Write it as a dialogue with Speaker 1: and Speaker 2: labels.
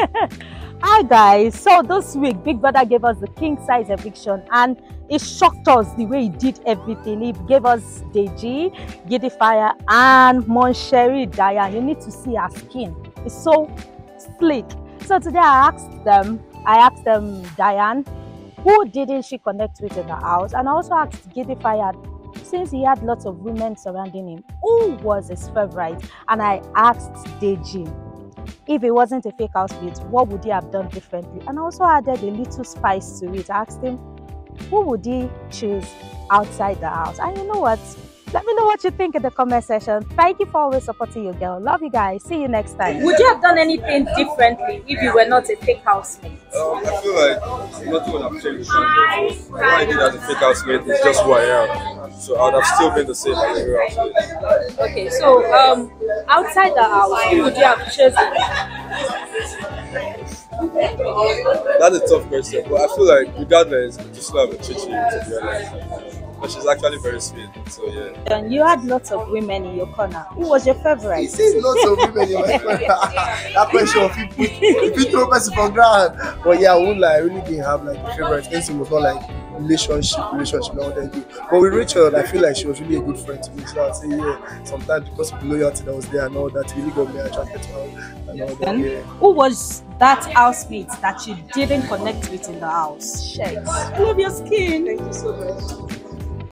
Speaker 1: Hi guys, so this week Big Brother gave us the king size eviction and it shocked us the way he did everything. He gave us Deji, Fire and Monsheri Diana. You need to see her skin. It's so slick. So today I asked them, I asked them Diana, who didn't she connect with in the house? And I also asked Giddyfia, since he had lots of women surrounding him, who was his favorite? And I asked Deji, if it wasn't a fake housemate, what would he have done differently? And I also added a little spice to it. I asked him, who would he choose outside the house? And you know what? Let me know what you think in the comment section. Thank you for always supporting your girl. Love you guys. See you next time. Would you have done anything differently if you were not a fake housemate?
Speaker 2: Um, I feel like nothing would have changed. What I did as a fake housemate is just who I am. So I would have still been the same as a real.
Speaker 1: Okay, so um, outside the house, who would you have chosen?
Speaker 2: That's a tough question, but I feel like regardless, we just love a chichi to be honest. But she's actually very sweet, so yeah.
Speaker 1: And you had lots of women in your corner. Who was your favorite?
Speaker 3: He says lots of women in my corner. that question, if you put, if you throw person for ground. But yeah, I won't lie, I really didn't have like a favorite. Anything was not like relationship, relationship, and all that. do. But with Rachel, I feel like she was really a good friend to me. So I'd say, yeah, sometimes because of the loyalty that was there and all that, really got me attracted to her and all that.
Speaker 1: Then,
Speaker 3: Yeah.
Speaker 1: who was that housemate that you didn't connect with in the house? Sheggz. I love your skin.
Speaker 3: Thank you so much.